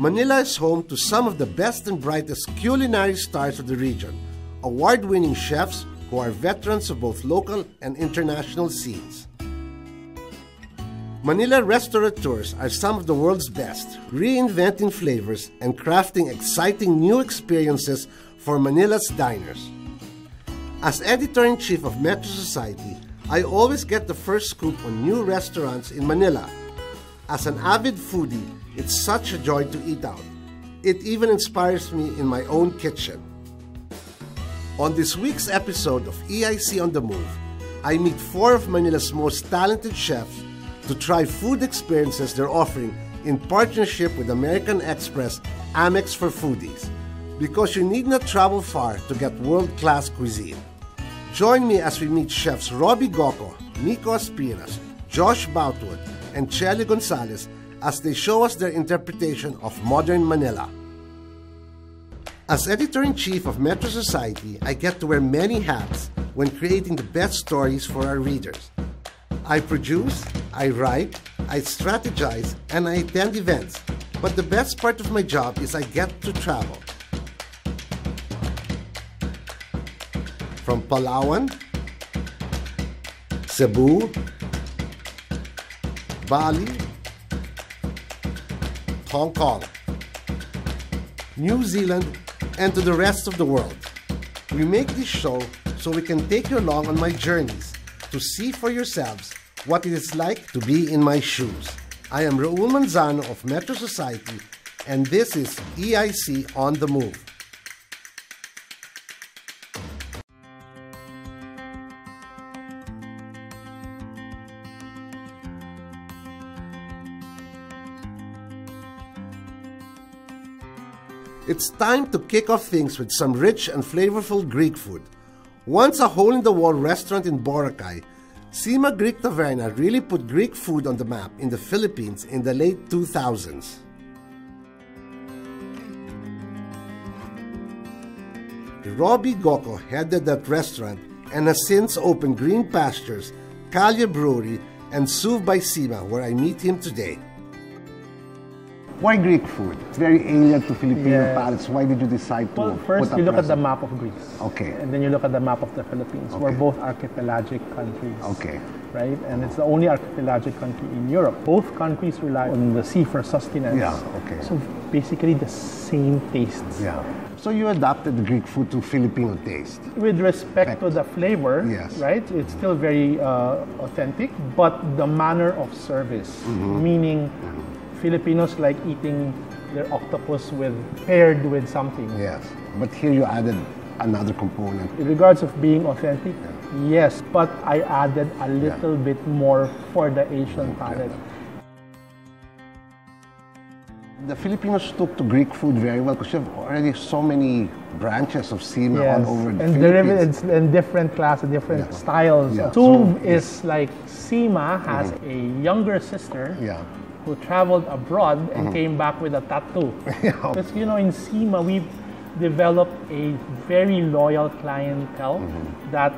Manila is home to some of the best and brightest culinary stars of the region, award winning chefs who are veterans of both local and international scenes. Manila restaurateurs are some of the world's best, reinventing flavors and crafting exciting new experiences for Manila's diners. As editor in chief of Metro Society, I always get the first scoop on new restaurants in Manila. As an avid foodie, it's such a joy to eat out. It even inspires me in my own kitchen. On this week's episode of EIC on the Move, I meet four of Manila's most talented chefs to try food experiences they're offering in partnership with American Express Amex for Foodies. Because you need not travel far to get world class cuisine. Join me as we meet chefs Robby Goco, Miko Aspiras, Josh Boutwood, and Chele Gonzalez as they show us their interpretation of modern Manila. As editor in chief of Metro Society, I get to wear many hats when creating the best stories for our readers. I produce, I write, I strategize, and I attend events. But the best part of my job is I get to travel. From Palawan, Cebu, Bali, Hong Kong, New Zealand, and to the rest of the world. We make this show so we can take you along on my journeys to see for yourselves what it is like to be in my shoes. I am Raul Manzano of Metro Society, and this is EIC on the Move. It's time to kick off things with some rich and flavorful Greek food. Once a hole in the wall restaurant in Boracay, Cyma Greek Taverna really put Greek food on the map in the Philippines in the late 2000s. Robby Goco headed that restaurant and has since opened Green Pastures, Calle Brewery, and Souv by Cyma, where I meet him today. Why Greek food? It's very alien to Filipino Yeah. palates. Why did you decide to Well, first you look at the map of Greece. Okay. And then you look at the map of the Philippines. We're both archipelagic countries. Okay. Right? And it's the only archipelagic country in Europe. Both countries rely on the sea for sustenance. Yeah, okay. So basically the same tastes. Yeah. So you adapted the Greek food to Filipino taste. With respect to the flavor, Yes. right? It's still very uh, authentic, but the manner of service, Mm-hmm. meaning Filipinos like eating their octopus with paired with something. Yes. But here you added another component. In regards of being authentic, yes, but I added a little bit more for the Asian palate. The Filipinos took to Greek food very well because you have already so many branches of Cyma Yes, all over the and Philippines. and different classes, different Yeah. styles. Yeah, so- is like Cyma has mm-hmm. a younger sister Yeah. Who traveled abroad and came back with a tattoo. Because you know, in Cyma we've developed a very loyal clientele Mm-hmm. that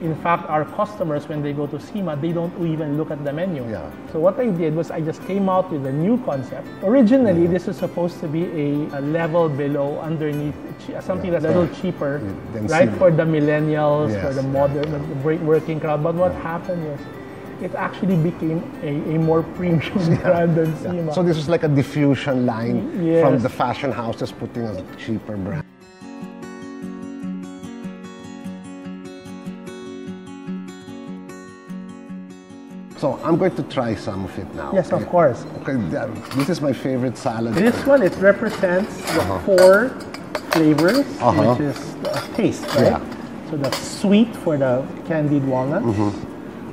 in fact our customers when they go to Cyma they don't even look at the menu. Yeah. So what I did was I just came out with a new concept. Originally Mm-hmm. this is supposed to be a, a level below underneath something that's a little cheaper, right? Cyma. For the millennials, for Yes, the yeah, modern the working crowd. But what happened was it actually became a, a more premium brand than Cyma. So this is like a diffusion line Yes. from the fashion houses putting a cheaper brand. So I'm going to try some of it now. yes, okay? of course. Okay, this is my favorite salad. This one it represents the four flavors, Uh-huh. which is the taste, right? Yeah. So the sweet for the candied walnuts, Mm-hmm.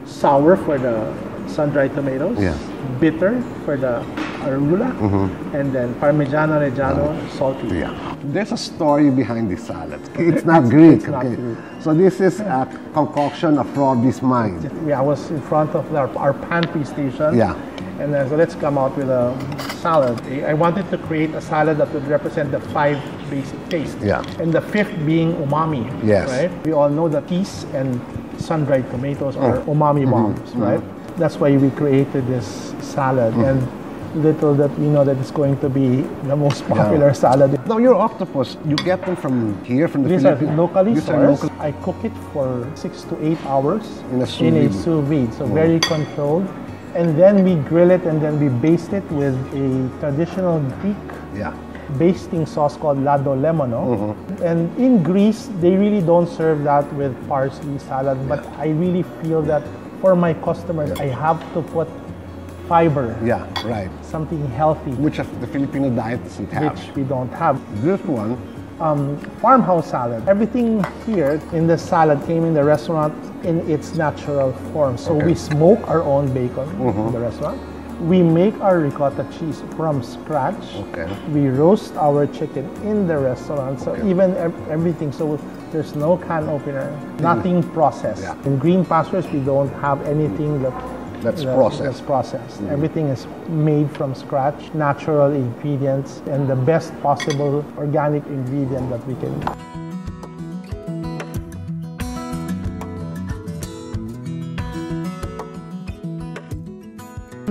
Sour for the sun-dried tomatoes, Yeah. bitter for the arugula, and then Parmigiano Reggiano salty. Mm-hmm. Yeah. There's a story behind this salad. It's not Greek. not okay? Greek. So this is a concoction of Robby's mind. Yeah, I was in front of our, our pantry station. Yeah. And then, so let's come out with a salad. I wanted to create a salad that would represent the five basic tastes. Yeah. And the fifth being umami. Yes. Right? We all know that peas and sun-dried tomatoes are Mm. umami Mm-hmm. bombs, right? That's why we created this salad. And little that we know that it's going to be the most popular salad. Now your octopus, you get them from here, from the These are Philippines. locally These are sourced. local. I cook it for six to eight hours In a sous vide. Mm. sous vide, so very controlled. And then we grill it and then we baste it with a traditional Greek Yeah. Basting sauce called ladolemono. Mm-hmm. And in Greece, they really don't serve that with parsley salad, but I really feel that for my customers, I have to put fiber, Yeah, right. something healthy, Which the Filipino diet doesn't have. which we don't have. This one, um, farmhouse salad. Everything here in the salad came in the restaurant in its natural form. So Okay. we smoke our own bacon in the restaurant. We make our ricotta cheese from scratch. Okay. We roast our chicken in the restaurant. So even ev- everything. So there's no can opener, mm-hmm. nothing processed. Yeah. In green pastures, we don't have anything mm. that That's that- processed. That's processed. Mm. Everything is made from scratch, natural ingredients, and the best possible organic ingredient that we can.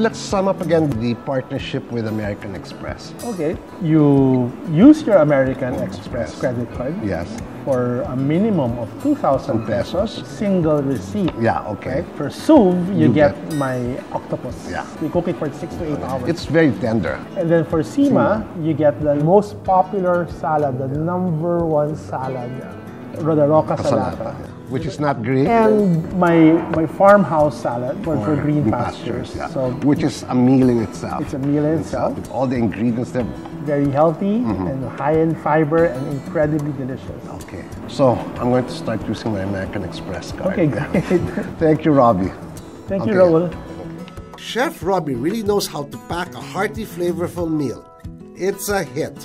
Let's sum up again the partnership with American Express. Okay. You use your American Express credit card Yes. for a minimum of 2,000 pesos, single receipt. Yeah, okay. Right? For Suv, you, You get, get- my octopus. Yeah. We cook it for six to eight hours. It's very tender. And then for Sima, you get the most popular salad, the number one salad, Rodaroca Salata, salata. Which is not Greek. And my my farmhouse salad for, for green pastures. yeah. So which is a meal in itself. It's a meal in itself. With all the ingredients there. very healthy Mm-hmm. and high in fiber and incredibly delicious. Okay. So I'm going to start using my American Express card. Okay, great. Thank you, Robby. Thank you, Okay. Raul. Chef Robby really knows how to pack a hearty, flavorful meal. It's a hit.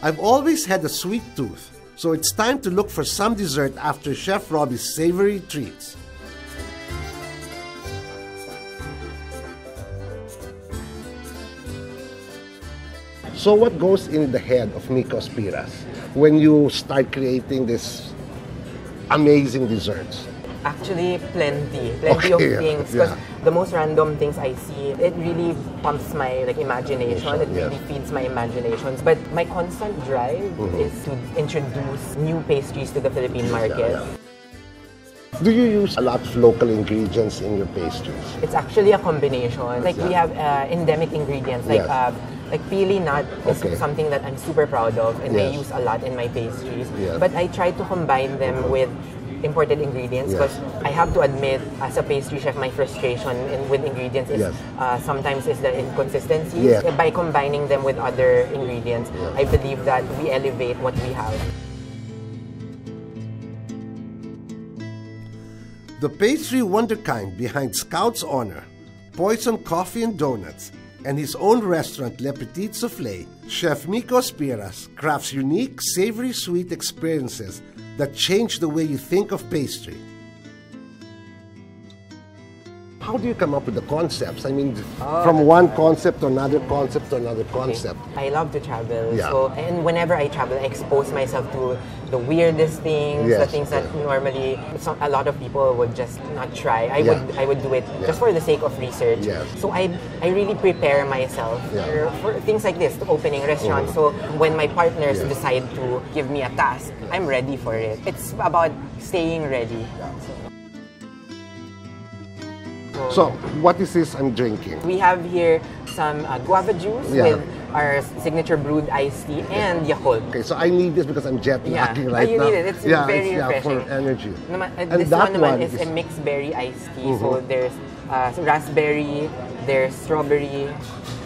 I've always had a sweet tooth, so it's time to look for some dessert after Chef Robby's savory treats. So what goes in the head of Miko Aspiras when you start creating this amazing desserts? Actually, plenty, plenty Okay, of things. Because yeah. the most random things I see, it really pumps my like imagination. It really feeds my imaginations. But my constant drive Mm-hmm. is to introduce new pastries to the Philippine market. Do you use a lot of local ingredients in your pastries? It's actually a combination. Like we have uh, endemic ingredients, like Yes. uh, like pili nut is Okay. something that I'm super proud of, and I Yes. use a lot in my pastries. Yes. But I try to combine them with imported ingredients Yes. because I have to admit, as a pastry chef, my frustration in, with ingredients is Yes. uh, sometimes is the inconsistencies. Yes. By combining them with other ingredients, I believe that we elevate what we have. The pastry wonderkind behind Scout's Honor, Poison Coffee and Donuts, and his own restaurant Le Petit Soufflé, Chef Miko Aspiras crafts unique, savory sweet experiences that change the way you think of pastry. How do you come up with the concepts? I mean, oh, from one concept to another concept to another concept. I love to travel. Yeah. So and whenever I travel, I expose myself to the weirdest things, the Yes. things that normally some, a lot of people would just not try. I Yeah. would I would do it just for the sake of research. Yes. So I I really prepare myself for, for things like this, to opening restaurants. Uh-huh. So when my partners decide to give me a task, I'm ready for it. It's about staying ready. So, what is this I'm drinking? We have here some uh, guava juice Yeah. with our signature brewed iced tea and Yakult. Okay, so I need this because I'm jet Yeah. lagging Oh, right you now. need it. It's yeah, very yeah, for energy. Naman, uh, And this that one one is, is- Mm-hmm. a mixed berry iced tea. So there's uh, raspberry, there's strawberry,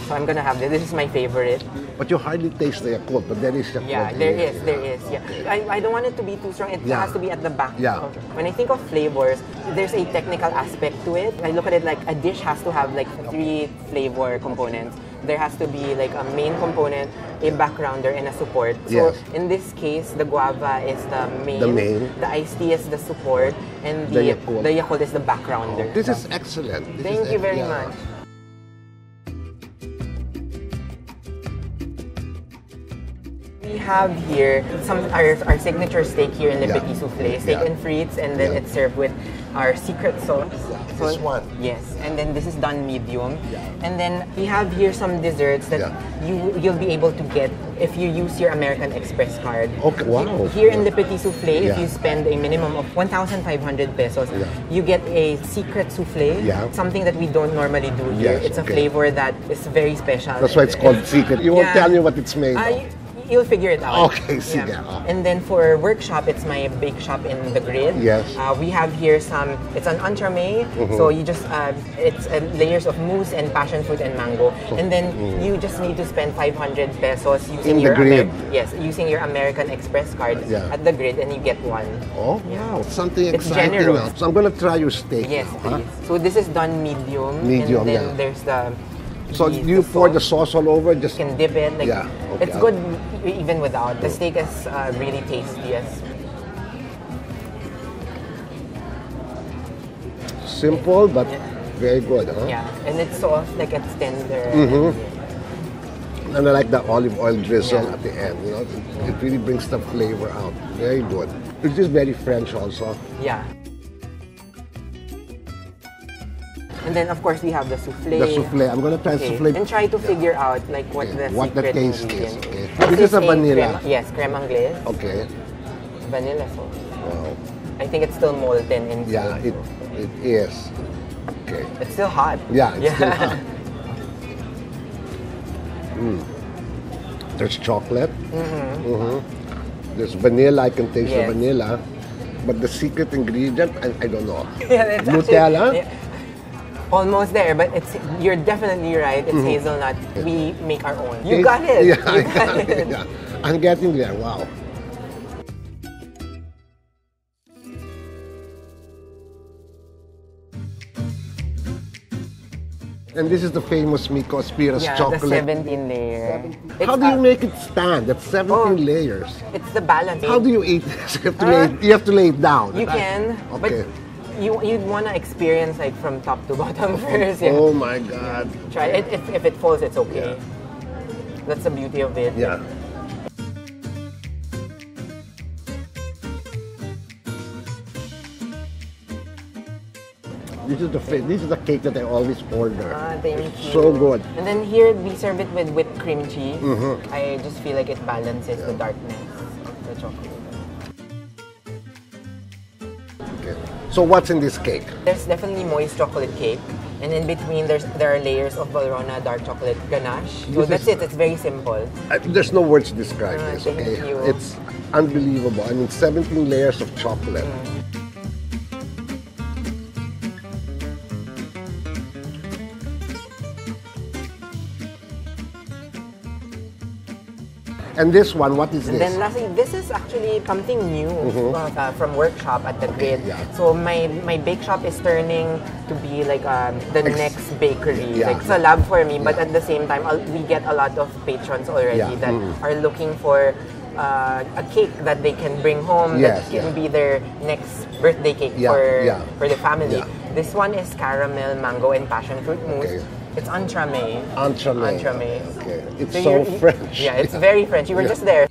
So I'm gonna have this. This is my favorite. But you hardly taste the Yakult, but there is Yakult. Yeah, there is, there is. Yeah, I, I don't want it to be too strong. It Yeah. has to be at the back. Yeah. When I think of flavors, there's a technical aspect to it. I look at it like a dish has to have like three flavor components. There has to be like a main component, a backgrounder, and a support. So Yes. in this case, the guava is the main. The main. The iced tea is the support, and The the Yakult. the Yakult is the backgrounder. This is excellent. This Thank is you very yeah. much. We have here some our, our signature steak here in Le Yeah. Petit Soufflé, steak Yeah. and frites, and then Yeah. it's served with our secret sauce. This one. Yes, and then this is done medium. And then we have here some desserts that you you'll be able to get if you use your American Express card. Okay, wow. Here in Le Petit Soufflé, if you spend a minimum of 1,500 pesos, you get a secret soufflé, Yeah. something that we don't normally do here. Yes, it's a okay. flavor that is very special. That's why it's called secret. You won't tell me what it's made Ah, you'll figure it out. Okay, sige, ah. And then for workshop, it's my bake shop in the grid. Yes. Mm-hmm. Uh, we have here some. It's an entremet. So you just uh, it's uh, layers of mousse and passion fruit and mango. And then you just need to spend 500 pesos In using the your grid. yes, using your American Express card Yeah. at the grid, and you get one. Oh, wow. Something It's exciting generous. now. So I'm going to try your steak. Yes, now, huh? So this is done medium. Medium, And then yeah. there's the. So the- you pour the sauce. sauce all over? Just You can dip it. Like, Yeah, okay. It's good e- even without. The steak is uh, really tasty. Yes. simple, but Yeah. very good. Huh? Yeah, and it's soft, like it's tender. Mm-hmm. And I like the olive oil drizzle Yeah. at the end. You know, it, it really brings the flavor out. Very good. It's just very French also. Yeah. And then of course we have the souffle. The souffle. I'm gonna try Okay. souffle. And try to figure out like what Okay, the what the secret taste is, okay. This, This is a vanilla. Creme, yes, creme anglaise, Okay. vanilla sauce. Wow. I think it's still molten inside. Yeah, it it is. Okay. It's still hot. Yeah, it's still hot. Mm. There's chocolate. Mm-hmm. Mm-hmm. There's vanilla. I can taste the vanilla. But the secret ingredient, I, I don't know. Yeah, Nutella? Actually, yeah, almost there, but it's you're definitely right. It's hazelnut. We make our own. You got it. Yeah, you I got got it. Yeah. I'm getting there. Wow. And this is the famous Miko Aspiras Yeah, chocolate. the 17 layer. How do you make it stand? That's 17 Oh. layers. It's the balance. How do you eat this? You have to, Uh, lay, it, you have to lay it down. You can, Okay. You you'd want to experience like from top to bottom first. Yeah. Oh my God. Try it. If, if it falls, it's okay. That's the beauty of it. Yeah. This is the this is the cake that I always order. Ah, thank It's you. So good. And then here we serve it with whipped cream cheese. Mm-hmm. I just feel like it balances the darkness of the chocolate. So what's in this cake? There's definitely moist chocolate cake. And in between, there's there are layers of Valrhona dark chocolate ganache. So This that's is- it. It's very simple. I, there's no words to describe Ah, this. Okay, you. it's unbelievable. I mean, 17 layers of chocolate. Mm. And this one, what is this? And then lastly, this is actually something new uh, uh, from workshop at the grid. Mm-hmm. yeah. So my my bake shop is turning to be like um, the Ex- next bakery. Yeah. Like it's a lab for me, but at the same time, I'll, we get a lot of patrons already Yeah. that Mm. are looking for. Uh, a cake that they can bring home Yes, that can yeah. be their next birthday cake Yeah, for yeah. for the family. Yeah. This one is caramel, mango, and passion fruit mousse. Okay. It's entremet. Entremet. Entremet. Okay. It's So so, French. Yeah, it's very French. You were Yeah. just there.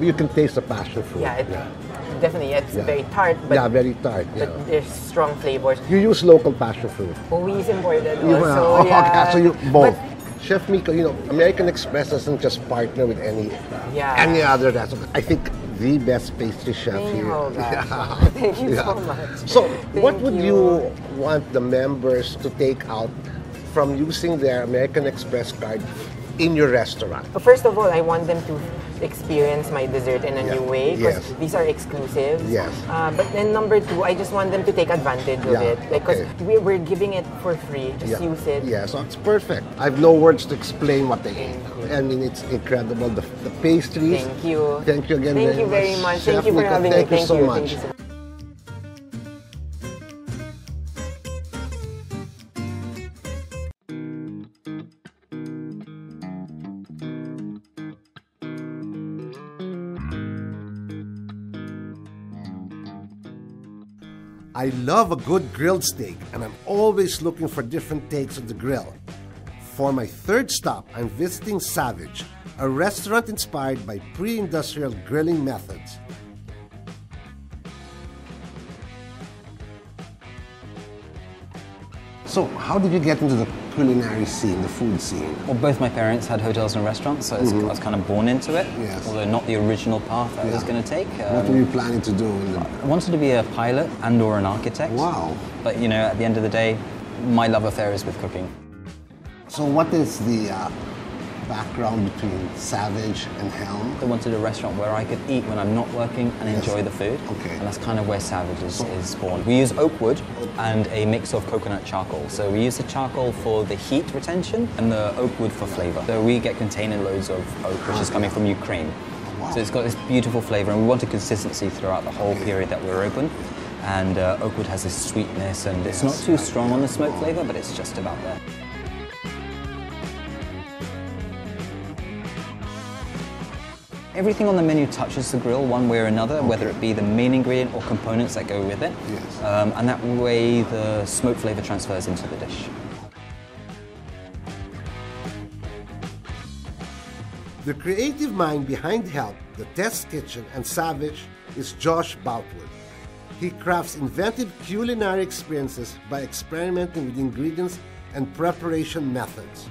You can taste the passion fruit. Yeah, it, definitely. It's Yeah. very tart, but, yeah, very tart. Yeah. but there's strong flavors. You use local passion fruit. Oh, Always imported You- also. yeah. okay, so you both. But, Chef Miko, you know, American Express doesn't just partner with any Yeah. any other restaurant. I think the best pastry chef here. you, gosh. Thank you so much. So, what Thank would you. want the members to take out from using their American Express card in your restaurant? First of all, I want them to experience my dessert in a Yeah. new way because Yes. these are exclusives. Yes. Uh, but then number two, I just want them to take advantage of it because okay. we, we're giving it for free. Just Yeah. use it. Yeah, so it's perfect. I have no words to explain what they ate. I mean, it's incredible. The, the pastries. Thank you. Thank you again Thank you very much. much. Chef Thank you for having thank me. you Thank so you. much. Thank you so much. I love a good grilled steak, and I'm always looking for different takes on the grill. For my third stop, I'm visiting Savage, a restaurant inspired by pre industrial grilling methods. So, how did you get into the culinary scene, the food scene? Well, both my parents had hotels and restaurants, so I was, I was kind of born into it. Yes. Although not the original path I was going to take. what Um, were you planning to do? The... I wanted to be a pilot and or an architect. Wow. But you know, at the end of the day, my love affair is with cooking. So, what is the uh, background between Savage and Helm? I wanted a restaurant where I could eat when I'm not working and Yes. enjoy the food. Okay. And that's kind of where Savage is, is born. We use oak wood and a mix of coconut charcoal. So we use the charcoal for the heat retention and the oak wood for flavor. So we get container loads of oak, which is coming from Ukraine. Wow. So it's got this beautiful flavor, and we wanted consistency throughout the whole period that we're open. And uh, oak wood has this sweetness, and it's not too strong on the smoke flavor, but it's just about there. Everything on the menu touches the grill one way or another, whether it be the main ingredient or components that go with it. Yes. Um, and that way the smoke flavor transfers into the dish. The creative mind behind Helm, The Test Kitchen, and Savage is Josh Boutwood. He crafts inventive culinary experiences by experimenting with ingredients and preparation methods.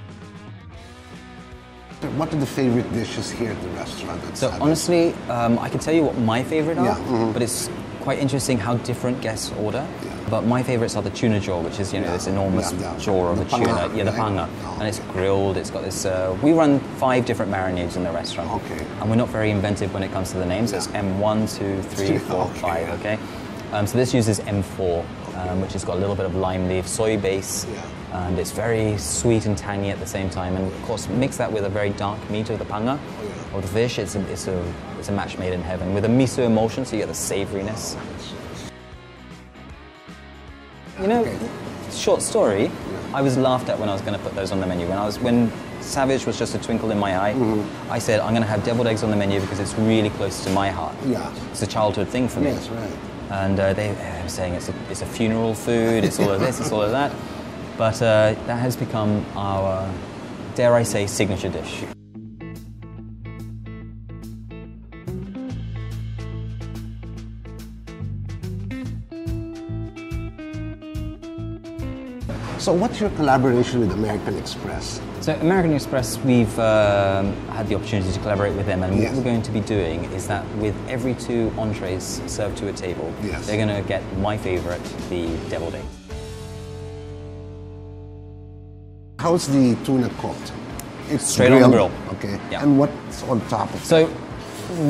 What are the favorite dishes here at the restaurant? So honestly, um, I can tell you what my favorite are, Yeah, mhm. but it's quite interesting how different guests order. Yeah. But my favorites are the tuna jaw, which is you know Yeah, this enormous jaw of The a tuna, panga, yeah, the right? panga, Oh. and it's grilled. It's got this. Uh, we run five different marinades in the restaurant, Okay. and we're not very inventive when it comes to the names. It's M1, 2, 3, 4, Okay, 5. Okay, um, so this uses M4, um, which has got a little bit of lime leaf, soy base. And it's very sweet and tangy at the same time, and of course mix that with a very dark meat of the panga, Oh, or the fish. It's a, it's a it's a match made in heaven with a miso emulsion, so you get the savouriness. You know, short story. I was laughed at when I was going to put those on the menu. When I was when Savage was just a twinkle in my eye, Mm-hmm. I said I'm going to have deviled eggs on the menu because it's really close to my heart. Yeah. It's a childhood thing for me. Yes, right. And uh, they, they were saying it's a, it's a funeral food, it's all of this, it's all of that. But uh, that has become our, dare I say, signature dish. So, what's your collaboration with American Express? So American Express, we've um, had the opportunity to collaborate with them, and Yes. what we're going to be doing is that with every two entrees served to a table, Yes. they're going to get my favorite, the deviled egg. How's the tuna cooked? It's Straight on the grill. Okay. Yeah. And what's on top of it? So,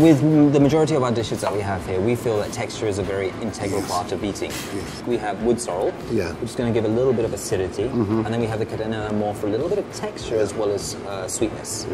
with the majority of our dishes that we have here, we feel that texture is a very integral Yes. part of eating. Yes. We have wood sorrel, Yeah. Which is going to give a little bit of acidity, mm -hmm. and then we have the cadena more for a little bit of texture as well as uh, sweetness.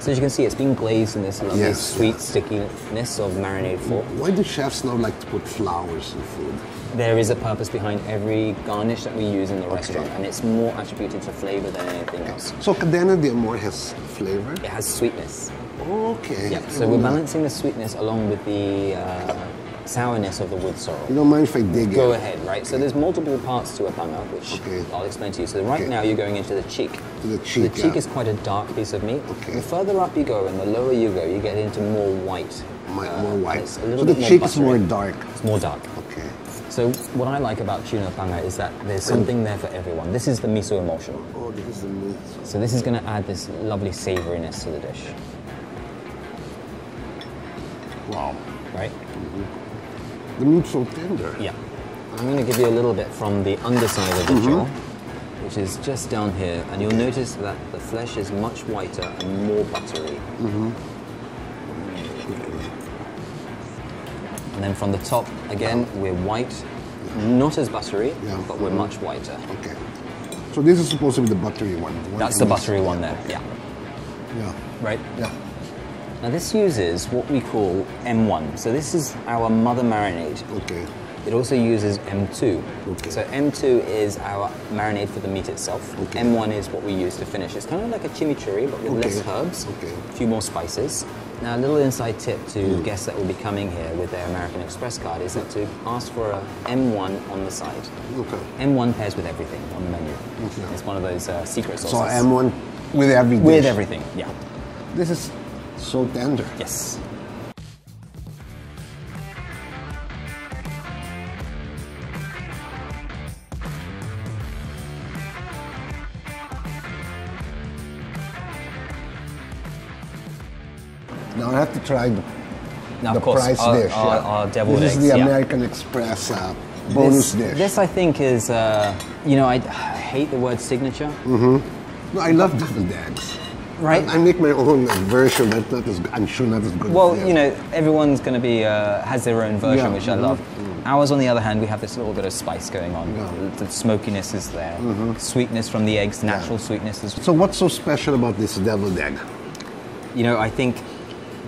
So as you can see, it's being glazed in this lovely Yes. sweet stickiness of marinated pork. Why do chefs now like to put flowers in food? There is a purpose behind every garnish that we use in the restaurant, and it's more attributed to flavor than anything else. So Cadena de Amor has flavor? It has sweetness. Okay. Yeah, so we're balancing the sweetness along with the uh, sourness of the wood sorrel. You don't mind if I dig it? Go in? ahead, right? So there's multiple parts to a panga, which Okay. I'll explain to you. So right Okay. now you're going into the cheek. To the cheek, The cheek yeah. is quite a dark piece of meat. Okay. The further up you go and the lower you go, you get into more white. My, Uh, more white. So the cheek is more dark. It's more dark. So what I like about tuna panga is that there's something there for everyone. This is the miso emulsion. Oh, this is the meat. So this is going to add this lovely savouriness to the dish, Wow. right? The meat's so tender. Yeah. I'm going to give you a little bit from the underside of the Mm-hmm. jaw. which is just down here, and you'll notice that the flesh is much whiter and more buttery. And then from the top, again, we're white, not as buttery, Yeah. but we're much whiter. Okay. So this is supposed to be the buttery one. one That's the buttery one there, yeah. Yeah. Right? Yeah. Now this uses what we call M1. So this is our mother marinade. Okay. It also uses M2. Okay. So M2 is our marinade for the meat itself. Okay. M1 is what we use to finish. It's kind of like a chimichurri, but with Okay. less herbs, Okay. a few more spices. Now, a little inside tip to Mm. guests that will be coming here with their American Express card is that to ask for a M1 on the side. Okay. M1 pairs with everything on the menu. Okay. It's one of those uh, secret sauces. So M1 with everything. with everything, yeah. This is so tender. Yes. Now I have to try the, Now, the of course, price our, dish. our, yeah. our deviled this eggs. is the yeah. American Express uh, bonus this, dish. This, I think, is, uh, you know, I, I hate the word signature. no, I love deviled eggs. Right. I, I make my own version, but not as, I'm sure not as good. Well, as you know, everyone's going to be uh, has their own version, Yeah, which I mhm, love. Ours, on the other hand, we have this little bit of spice going on. Mm-hmm. The, the smokiness is there, sweetness from the eggs, natural sweetness is. So what's so special about this deviled egg? You know, I think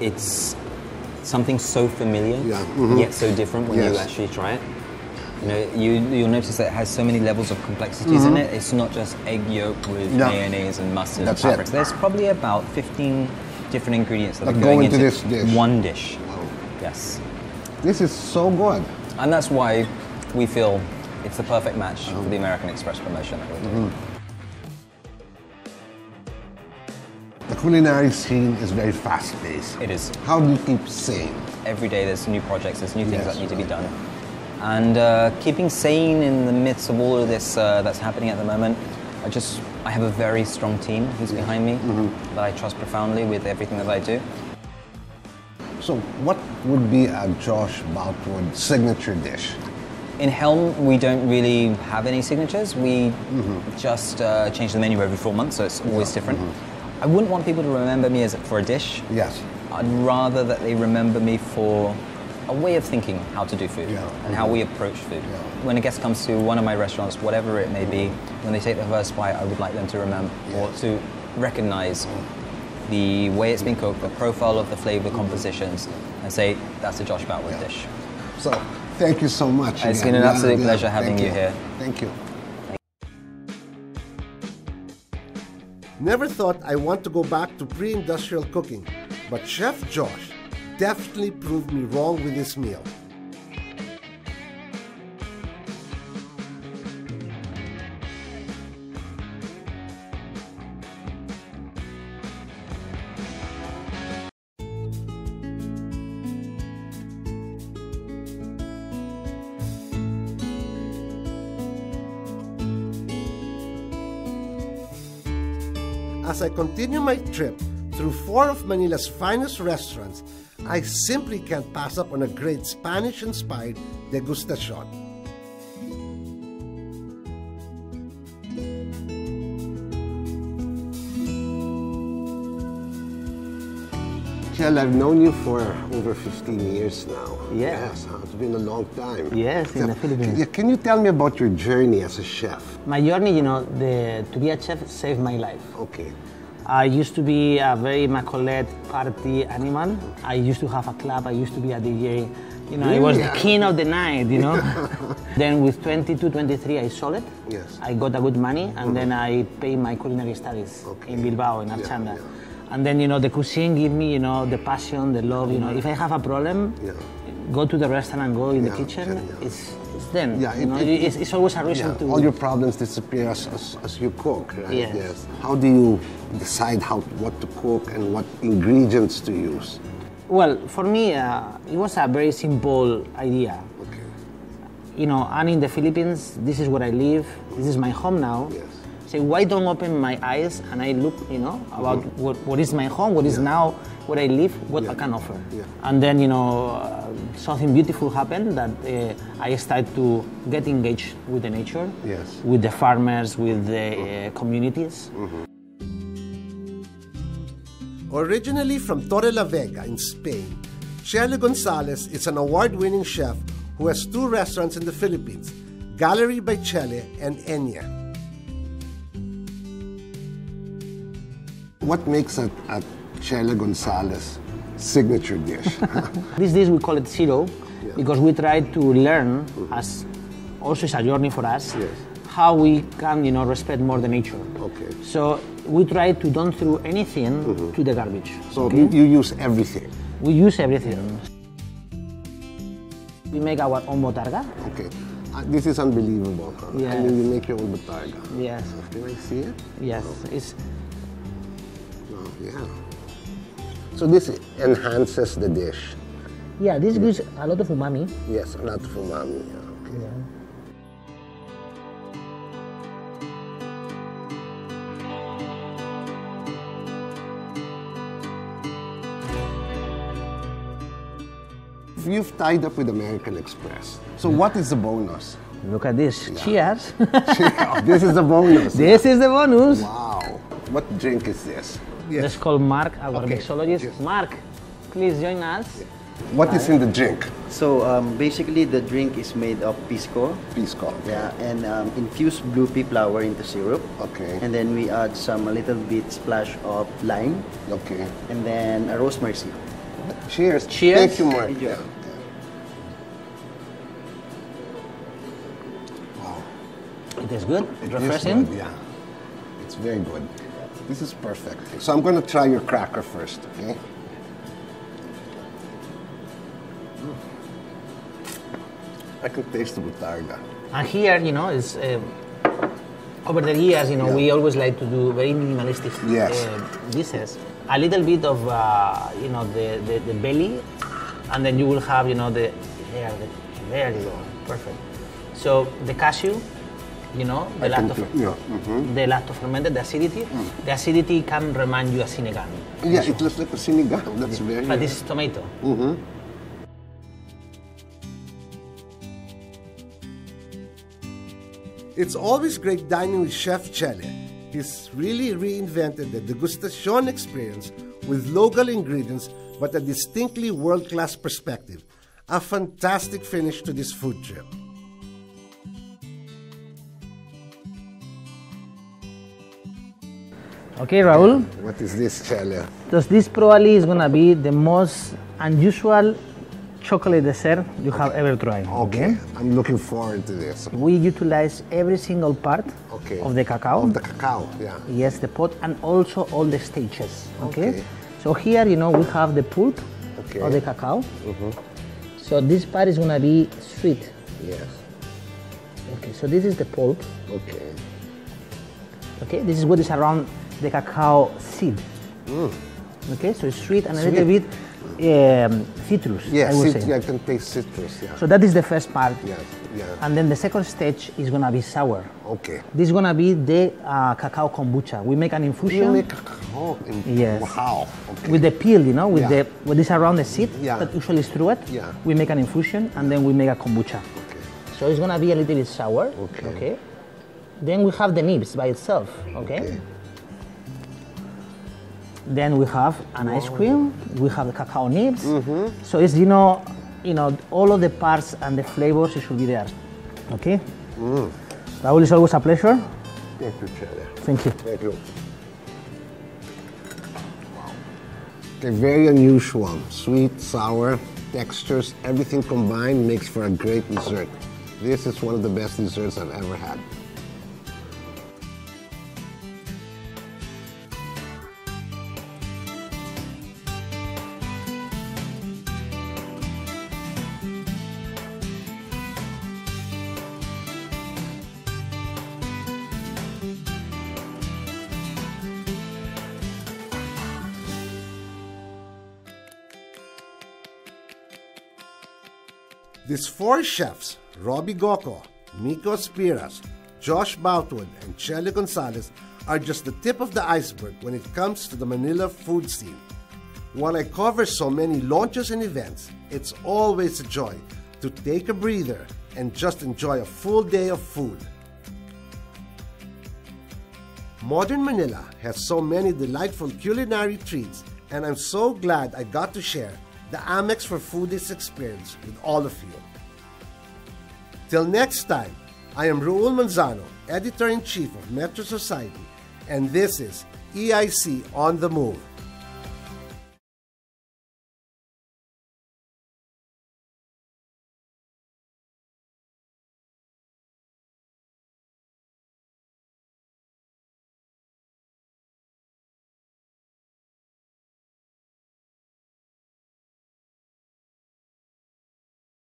it's something so familiar, Yeah, mhm. yet so different when you actually try it. You know, you, you'll notice that it has so many levels of complexities in it. It's not just egg yolk with Mm-hmm. Mayonnaise and mustard That's and paprika. There's probably about 15 different ingredients that, That are go going into this dish. one dish. Wow. Yes. This is so good. And that's why we feel it's the perfect match for the American Express promotion that we're doing. The culinary scene is very fast-paced. It is. How do you keep sane? Every day there's new projects, there's new things Yes, that need to be right. done. And uh, keeping sane in the midst of all of this uh, that's happening at the moment, I just, I have a very strong team who's behind me that I trust profoundly with everything that I do. So what would be a Josh Boutwood signature dish? In Helm, we don't really have any signatures. We just uh, change the menu every four months, so it's always different. I wouldn't want people to remember me as for a dish. Yes. I'd rather that they remember me for a way of thinking how to do food Yeah. and how we approach food. Yeah. When a guest comes to one of my restaurants, whatever it may be, when they take the first bite, I would like them to remember or to recognize the way it's been cooked, the profile of the flavor compositions, and say that's a Josh Boutwood Yeah. dish. So thank you so much. It's again. been an absolute pleasure having you here. Thank you. Never thought I want to go back to pre-industrial cooking, but Chef Josh definitely proved me wrong with this meal. Continue my trip through four of Manila's finest restaurants, I simply can't pass up on a great Spanish inspired degustation. Chel, I've known you for over 15 years now. Yeah. Yes, huh? it's been a long time. Yes, in the Philippines. Can, can you tell me about your journey as a chef? My journey, you know, the, to be a chef saved my life. Okay. I used to be a very immaculate party animal. I used to have a club. I used to be a DJ. You know, I was the king of the night, you know. then with 22, 23, I sold it. Yes. I got a good money, and mm-hmm. then I paid my culinary studies Okay. in Bilbao, in Yeah, Archanda. yeah. And then, you know, the cuisine give me, you know, the passion, the love. You know, mm-hmm. if I have a problem, Yeah. go to the restaurant, go in Yeah, the kitchen. yeah. It's, it's then. Yeah, you know, it- it's, it's always a reason Yeah, to. all your problems disappear as, as, as you cook, right? Yes. How do you decide how what to cook and what ingredients to use? Well, for me, uh, it was a very simple idea. Okay. You know, I'm in the Philippines. This is where I live. This is my home now. Yes. say, why don't open my eyes and I look, you know, about Mm-hmm. what, what is my home, what is now where I live, what I can offer. Yeah. And then, you know, something beautiful happened that uh, I started to get engaged with the nature, Yes. with the farmers, with the uh, communities. Originally from Torrelavega in Spain, Chele Gonzalez is an award winning chef who has two restaurants in the Philippines Gallery by Chele and Enya. What makes a, a Chele Gonzalez signature dish? These days we call it zero because we try to learn as also it's a journey for us Yes. how we can you know respect more the nature. Okay. So we try to don't throw anything to the garbage. so okay? you, use everything. we use everything. We make our own bottarga. Okay. Uh, this is unbelievable. Huh? I Yes. mean, you make your own bottarga. Yes. Can I see it? Yes. It's So this enhances the dish. yeah. This gives a lot of umami. Yes, a lot of umami. Yeah, okay. You've tied up with American Express. So what is the bonus? Look at this. Cheers. this is the bonus. this is the bonus. Wow. What drink is this? Let's call Mark, our Okay. mixologist. Yes. Mark, please join us. What is in the drink? So um, basically, the drink is made of pisco, Pisco. yeah, and um, infused blue pea flower into syrup. Okay. And then we add some a little bit splash of lime, Okay. and then a rosemary seed. Cheers. Cheers. Thank you, Mark. Enjoy. Yeah. It is good. It is refreshing. good, yeah. It's very good. This is perfect. So I'm going to try your cracker first, okay? Mm. I can taste the bottarga. And here, you know, is uh, over the years, you know, Yeah. we always like to do very minimalistic Yes. uh, dishes. A little bit of, uh, you know, the, the, the belly, and then you will have, you know, the there, the, there you go, perfect. So the cashew, you know, the I can lacto, do- yeah, mhm. the lacto fermented, the acidity, the acidity can remind you of sinigang, Yeah, it looks like a sinigang. That's very. but this is tomato. It's always great dining with Chef Chele. He's really reinvented the degustation experience with local ingredients but a distinctly world class perspective. A fantastic finish to this food trip. Okay, Raul. What is this, Chele? Because this probably is gonna be the most unusual chocolate dessert you have ever tried. Okay. I'm looking forward to this. We utilize every single part Okay. of the cacao. Of the cacao, yeah. yes, the pot and also all the stages. Okay? Okay. So here, you know, we have the pulp Okay. of the cacao. Mm-hmm. So this part is gonna be sweet. Yes. Okay, so this is the pulp. Okay. Okay, this is what is around the cacao seed. Okay, so it's sweet and a little bit um, citrus. Yes, I would cit- say. yeah, I can taste citrus, yeah. So that is the first part. Yes, yeah. And then the second stage is gonna be sour. Okay. This is gonna be the uh, cacao kombucha. We make an infusion You make cacao. In, Yes. Wow. Okay. with the peel, you know, with Yeah. the what is around the seed Yeah. that usually is through it. Yeah. We make an infusion and then we make a kombucha. Okay. So it's gonna be a little bit sour. Okay. Then we have the nibs by itself. Okay. Okay. Then we have an ice cream. We have the cacao nibs. Mm-hmm. So it's you know, you know, all of the parts and the flavors it should be there. Okay. Mm. Raul, it's always a pleasure. Thank you, Chele. Thank you. Thank you. Okay, very unusual. Sweet, sour, textures, everything combined makes for a great dessert. This is one of the best desserts I've ever had. Four chefs, Robby Goco, Miko Aspiras, Josh Boutwood and Chele Gonzalez are just the tip of the iceberg when it comes to the Manila food scene. While I cover so many launches and events, it's always a joy to take a breather and just enjoy a full day of food. Modern Manila has so many delightful culinary treats, and I'm so glad I got to share the Amex for Foodies experience with all of you. Till next time, I am Raul Manzano, Editor in Chief of Metro Society, and this is EIC on the Move.